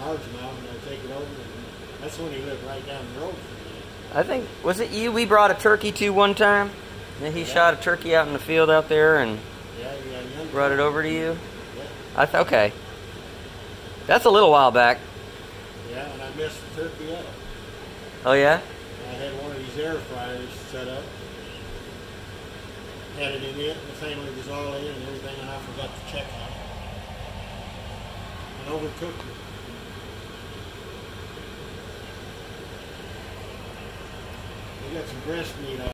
large enough, and I'd take it over. And that's when he lived right down the road from me. I think was it you we brought a turkey to one time? And he Yeah. shot a turkey out in the field out there and Yeah, brought it over to you. Yeah, I th- okay. That's a little while back. yeah, and I messed the turkey up. Oh yeah. I had one of these air fryers set up. Had it in it, and the family was all in and everything, and I forgot to check on it. And overcooked it. We got some breast meat on